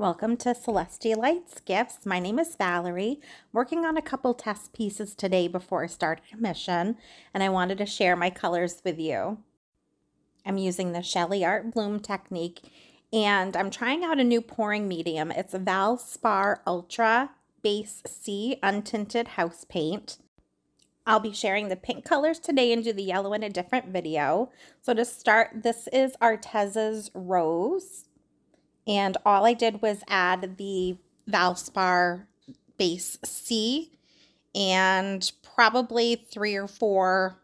Welcome to Celestial Lites Gifts. My name is Valerie. working on a couple test pieces today before I start a mission, and I wanted to share my colors with you. I'm using the Shelee Art Bloom technique, and I'm trying out a new pouring medium. It's a Valspar Ultra Base C Untinted House Paint. I'll be sharing the pink colors today and do the yellow in a different video. So to start, this is Arteza's Rose. And all I did was add the Valspar base C and probably three or four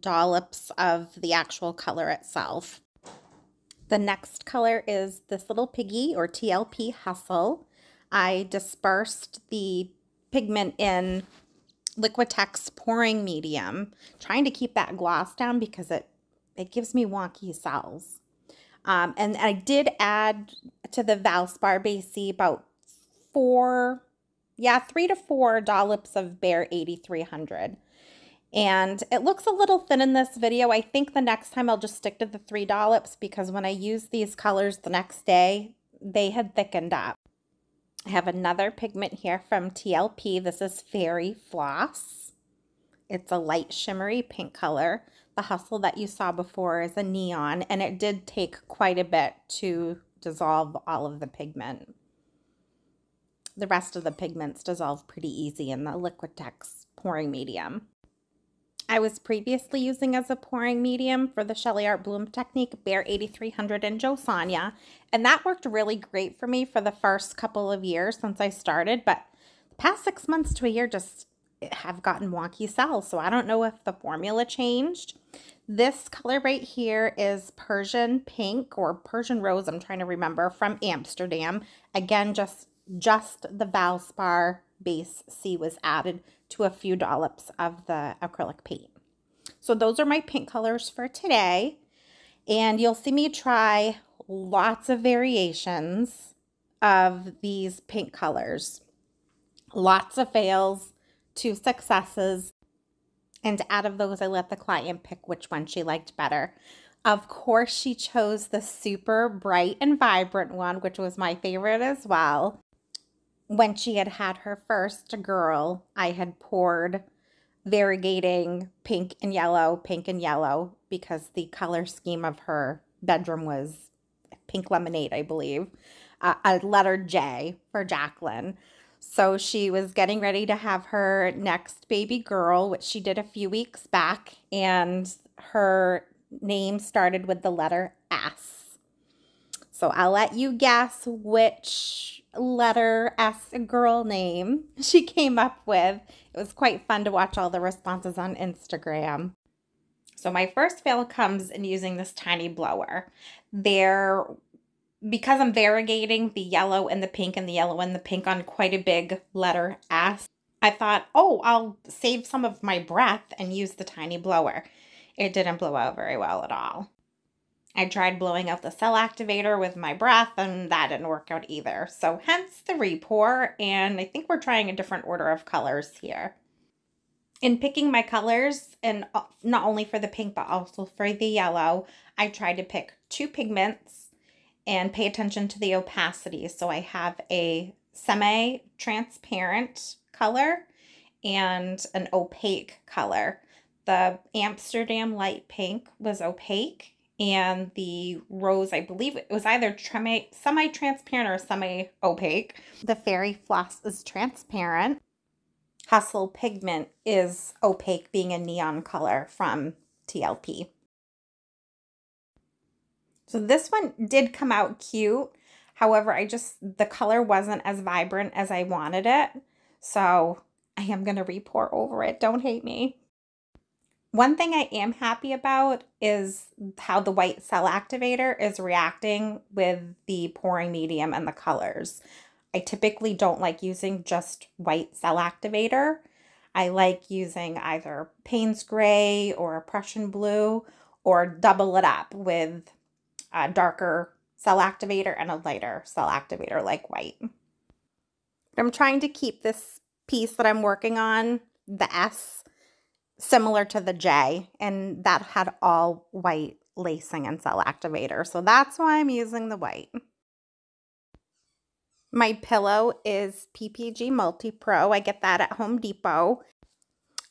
dollops of the actual color itself. The next color is this little piggy or TLP Hustle. I dispersed the pigment in Liquitex pouring medium, trying to keep that gloss down because it, it gives me wonky cells. Um, and I did add to the Valspar Base about four, yeah, three to four dollops of Behr 8300. And it looks a little thin in this video. I think the next time I'll just stick to the three dollops because when I use these colors the next day, they had thickened up. I have another pigment here from TLP. This is Fairy Floss. It's a light shimmery pink color. The hustle that you saw before is a neon, and it did take quite a bit to dissolve all of the pigment. The rest of the pigments dissolve pretty easy in the Liquitex pouring medium. I was previously using as a pouring medium for the Shelee Art Bloom Technique Behr 8300 and Jo Sonja, and that worked really great for me for the first couple of years since I started, but the past six months to a year just have gotten wonky cells, so I don't know if the formula changed. This color right here is Persian Pink or Persian Rose, I'm trying to remember, from Amsterdam. Again, just, just the Valspar base C was added to a few dollops of the acrylic paint. So those are my pink colors for today. And you'll see me try lots of variations of these pink colors. Lots of fails, two successes. And out of those, I let the client pick which one she liked better. Of course, she chose the super bright and vibrant one, which was my favorite as well. When she had had her first girl, I had poured variegating pink and yellow, pink and yellow, because the color scheme of her bedroom was pink lemonade, I believe, uh, a letter J for Jacqueline. So she was getting ready to have her next baby girl, which she did a few weeks back, and her name started with the letter S. So I'll let you guess which letter S girl name she came up with. It was quite fun to watch all the responses on Instagram. So my first fail comes in using this tiny blower. There because I'm variegating the yellow and the pink and the yellow and the pink on quite a big letter S, I thought, oh, I'll save some of my breath and use the tiny blower. It didn't blow out very well at all. I tried blowing out the cell activator with my breath and that didn't work out either. So hence the repour and I think we're trying a different order of colors here. In picking my colors, and uh, not only for the pink but also for the yellow, I tried to pick two pigments and pay attention to the opacity. So I have a semi-transparent color and an opaque color. The Amsterdam light pink was opaque and the rose, I believe it was either semi-transparent or semi-opaque. The fairy floss is transparent. Hustle pigment is opaque, being a neon color from TLP. So this one did come out cute. However, I just, the color wasn't as vibrant as I wanted it. So I am going to repour over it. Don't hate me. One thing I am happy about is how the white cell activator is reacting with the pouring medium and the colors. I typically don't like using just white cell activator. I like using either Payne's Gray or Prussian Blue or double it up with a darker cell activator and a lighter cell activator like white. I'm trying to keep this piece that I'm working on, the S, similar to the J, and that had all white lacing and cell activator. So that's why I'm using the white. My pillow is PPG Multi Pro. I get that at Home Depot.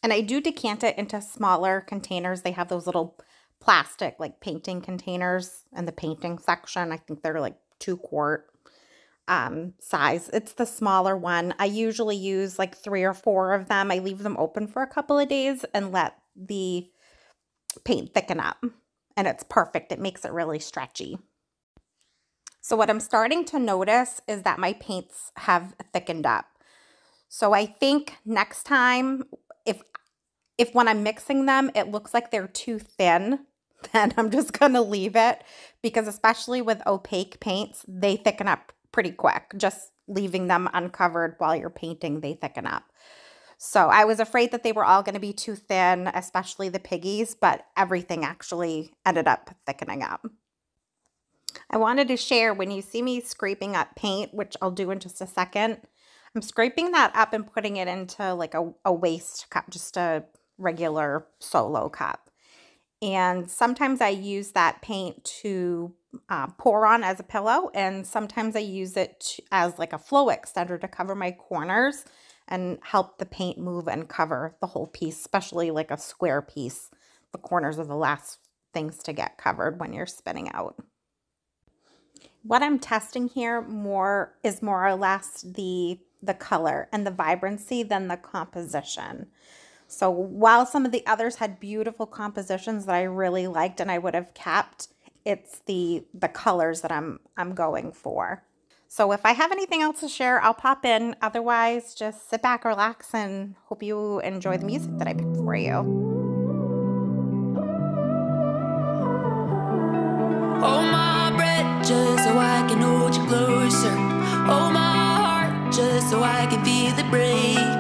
And I do decant it into smaller containers. They have those little plastic like painting containers in the painting section. I think they're like two quart um, size. It's the smaller one. I usually use like three or four of them. I leave them open for a couple of days and let the paint thicken up. And it's perfect. It makes it really stretchy. So what I'm starting to notice is that my paints have thickened up. So I think next time, if if when I'm mixing them, it looks like they're too thin, then I'm just going to leave it because especially with opaque paints, they thicken up pretty quick. Just leaving them uncovered while you're painting, they thicken up. So I was afraid that they were all going to be too thin, especially the piggies, but everything actually ended up thickening up. I wanted to share when you see me scraping up paint, which I'll do in just a second, I'm scraping that up and putting it into like a, a waste cup, just a regular solo cup. And sometimes I use that paint to uh, pour on as a pillow, and sometimes I use it to, as like a flow extender to cover my corners and help the paint move and cover the whole piece, especially like a square piece. The corners are the last things to get covered when you're spinning out. What I'm testing here more is more or less the, the color and the vibrancy than the composition. So while some of the others had beautiful compositions that I really liked and I would have kept, it's the the colors that I'm I'm going for. So if I have anything else to share, I'll pop in. Otherwise, just sit back, relax, and hope you enjoy the music that I picked for you. Oh my just so I can hold you closer. Hold my heart just so I can feel break.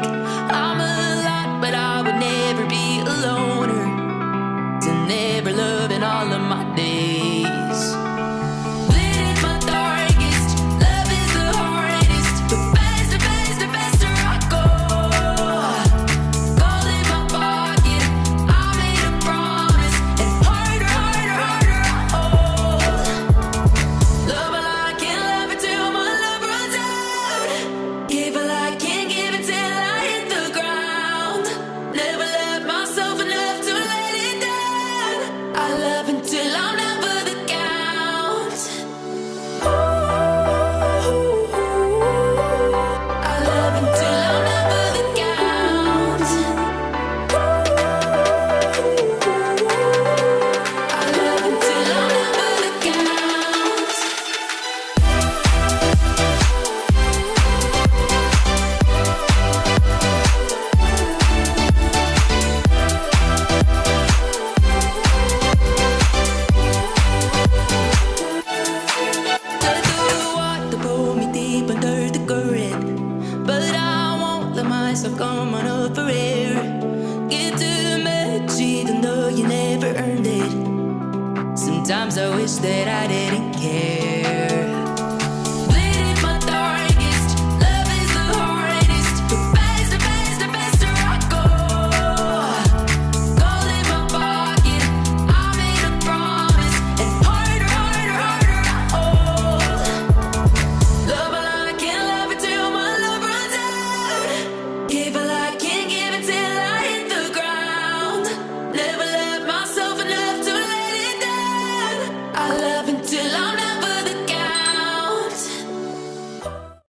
Till I'm